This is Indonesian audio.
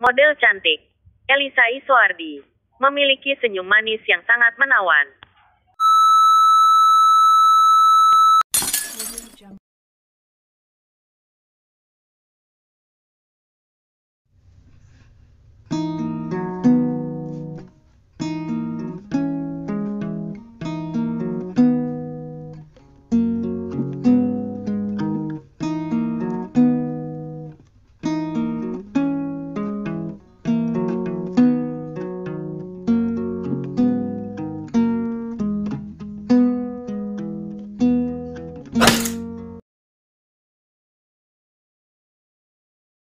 Model cantik, Elisa Iswardi, memiliki senyum manis yang sangat menawan.